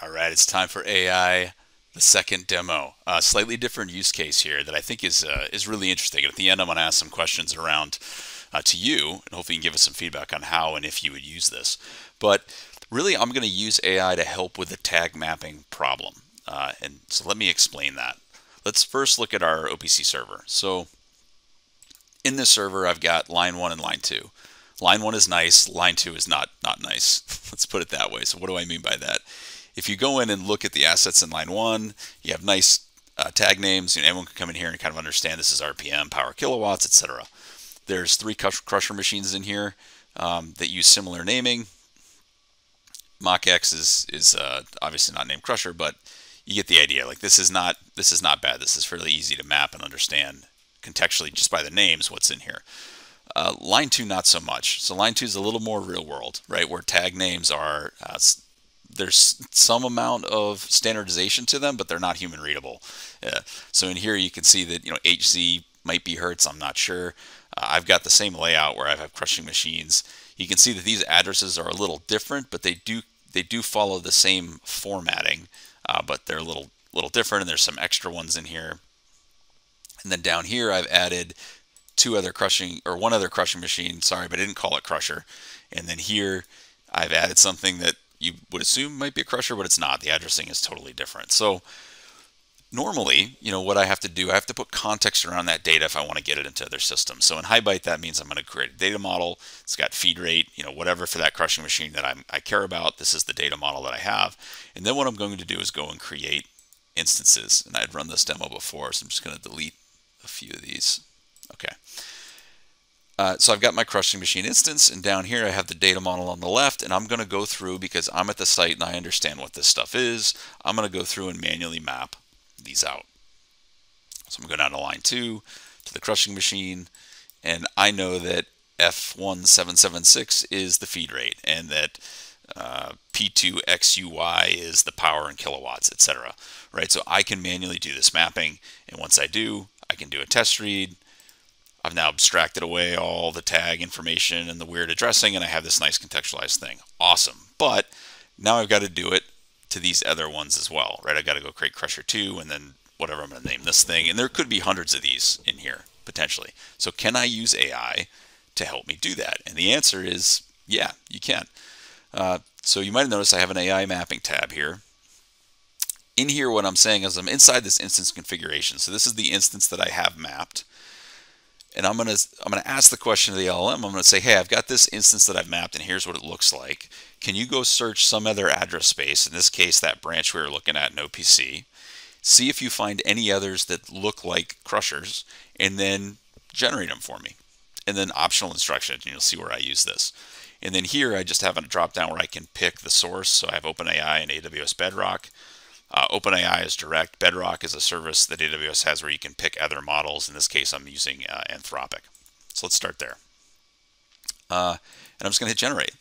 All right, it's time for AI, the second demo. A slightly different use case here that I think is uh, is really interesting. At the end, I'm going to ask some questions around uh, to you, and hopefully you can give us some feedback on how and if you would use this. But really, I'm going to use AI to help with the tag mapping problem. Uh, and so let me explain that. Let's first look at our OPC server. So in this server, I've got line one and line two. Line one is nice, line two is not not nice. Let's put it that way. So what do I mean by that? If you go in and look at the assets in line one, you have nice uh, tag names. You know, anyone can come in here and kind of understand this is RPM, power kilowatts, etc. There's three crusher machines in here um, that use similar naming. Mach-X is is uh, obviously not named crusher, but you get the idea. Like this is not this is not bad. This is fairly easy to map and understand contextually just by the names what's in here. Uh, line two, not so much. So line two is a little more real world, right? Where tag names are uh, there's some amount of standardization to them, but they're not human readable. Uh, so in here you can see that you know HZ might be Hertz. I'm not sure. Uh, I've got the same layout where I have crushing machines. You can see that these addresses are a little different, but they do they do follow the same formatting, uh, but they're a little little different. And there's some extra ones in here. And then down here I've added two other crushing or one other crushing machine. Sorry, but I didn't call it crusher. And then here I've added something that you would assume might be a crusher, but it's not. The addressing is totally different. So normally, you know, what I have to do, I have to put context around that data if I want to get it into other systems. So in HighByte, that means I'm going to create a data model. It's got feed rate, you know, whatever for that crushing machine that I'm, I care about. This is the data model that I have. And then what I'm going to do is go and create instances. And I'd run this demo before, so I'm just going to delete a few of these. Okay. Uh, so I've got my crushing machine instance, and down here I have the data model on the left, and I'm going to go through, because I'm at the site and I understand what this stuff is, I'm going to go through and manually map these out. So I'm going down to line 2, to the crushing machine, and I know that F1776 is the feed rate, and that uh, P2XUY is the power in kilowatts, etc. Right, so I can manually do this mapping, and once I do, I can do a test read, I've now abstracted away all the tag information and the weird addressing, and I have this nice contextualized thing. Awesome. But now I've got to do it to these other ones as well, right? I've got to go create Crusher 2 and then whatever I'm going to name this thing. And there could be hundreds of these in here, potentially. So can I use AI to help me do that? And the answer is yeah, you can. Uh, so you might have noticed I have an AI mapping tab here. In here, what I'm saying is I'm inside this instance configuration. So this is the instance that I have mapped and I'm gonna I'm gonna ask the question to the LLM. I'm gonna say, hey, I've got this instance that I've mapped, and here's what it looks like. Can you go search some other address space? In this case, that branch we were looking at in OPC. See if you find any others that look like crushers, and then generate them for me. And then optional instructions, and you'll see where I use this. And then here, I just have a drop down where I can pick the source. So I have OpenAI and AWS Bedrock. Uh, OpenAI is direct. Bedrock is a service that AWS has where you can pick other models. In this case, I'm using uh, Anthropic. So let's start there. Uh, and I'm just going to hit generate.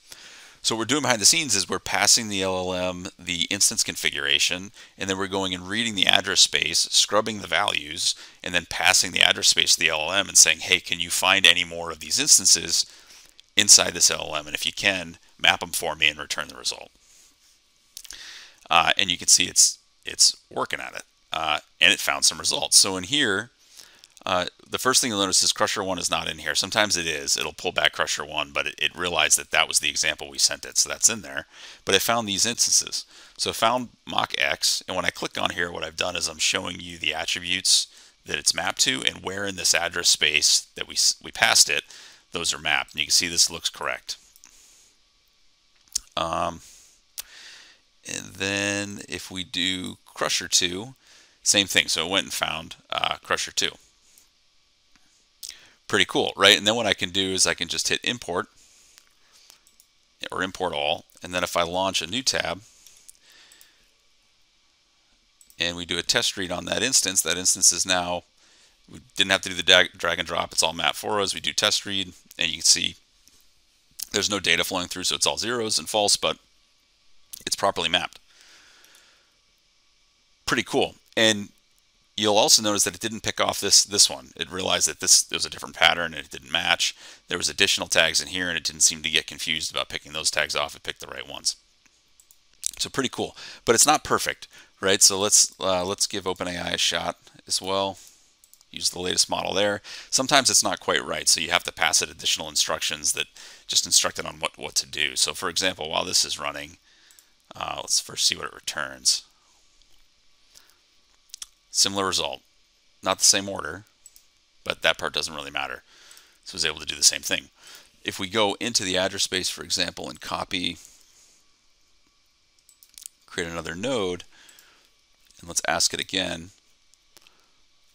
So what we're doing behind the scenes is we're passing the LLM the instance configuration, and then we're going and reading the address space, scrubbing the values, and then passing the address space to the LLM and saying, hey, can you find any more of these instances inside this LLM? And if you can, map them for me and return the result. Uh, and you can see it's it's working at it. Uh, and it found some results. So in here, uh, the first thing you'll notice is Crusher 1 is not in here. Sometimes it is. It'll pull back Crusher 1, but it, it, realized that that was the example we sent it, so that's in there. But it found these instances. So it found Mach-X, and when I click on here, what I've done is I'm showing you the attributes that it's mapped to and where in this address space that we, we passed it, those are mapped. And you can see this looks correct. Um, and then if we do Crusher 2, same thing. So it went and found uh, Crusher 2. Pretty cool, right? And then what I can do is I can just hit import or import all. And then if I launch a new tab and we do a test read on that instance, that instance is now, we didn't have to do the drag and drop. It's all mapped for us. We do test read and you can see there's no data flowing through. So it's all zeros and false, but it's properly mapped. Pretty cool. And you'll also notice that it didn't pick off this this one. It realized that this was a different pattern and it didn't match. There was additional tags in here and it didn't seem to get confused about picking those tags off. It picked the right ones. So pretty cool, but it's not perfect, right? So let's uh, let's give OpenAI a shot as well. Use the latest model there. Sometimes it's not quite right, so you have to pass it additional instructions that just instruct it on what, what to do. So for example, while this is running, uh, let's first see what it returns. Similar result. Not the same order, but that part doesn't really matter. So I was able to do the same thing. If we go into the address space, for example, and copy, create another node, and let's ask it again,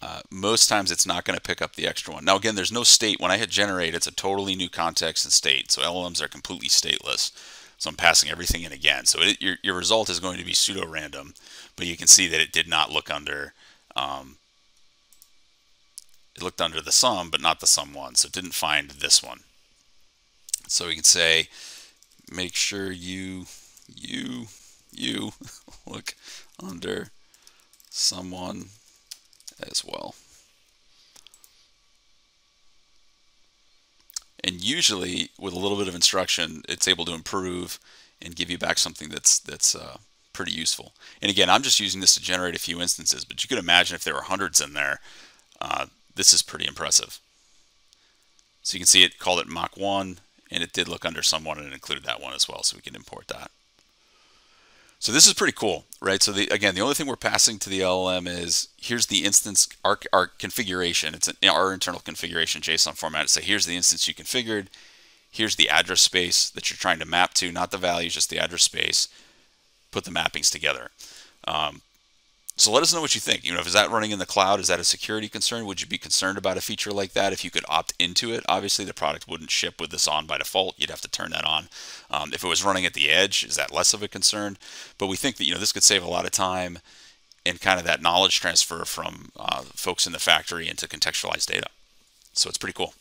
uh, most times it's not going to pick up the extra one. Now again, there's no state. When I hit generate, it's a totally new context and state. So LLMs are completely stateless. So I'm passing everything in again. So it, your, your result is going to be pseudo-random, but you can see that it did not look under, um, it looked under the sum, but not the sum one. So it didn't find this one. So we can say, make sure you, you, you look under someone as well. And usually, with a little bit of instruction, it's able to improve and give you back something that's that's uh, pretty useful. And again, I'm just using this to generate a few instances, but you could imagine if there were hundreds in there, uh, this is pretty impressive. So you can see it called it Mach 1, and it did look under someone and included that one as well, so we can import that. So this is pretty cool, right? So the, again, the only thing we're passing to the LLM is here's the instance, our, our configuration. It's an, our internal configuration JSON format. So here's the instance you configured. Here's the address space that you're trying to map to, not the values, just the address space. Put the mappings together. Um, so let us know what you think. You know, if is that running in the cloud? Is that a security concern? Would you be concerned about a feature like that if you could opt into it? Obviously, the product wouldn't ship with this on by default. You'd have to turn that on. Um, if it was running at the edge, is that less of a concern? But we think that you know this could save a lot of time and kind of that knowledge transfer from uh, folks in the factory into contextualized data. So it's pretty cool.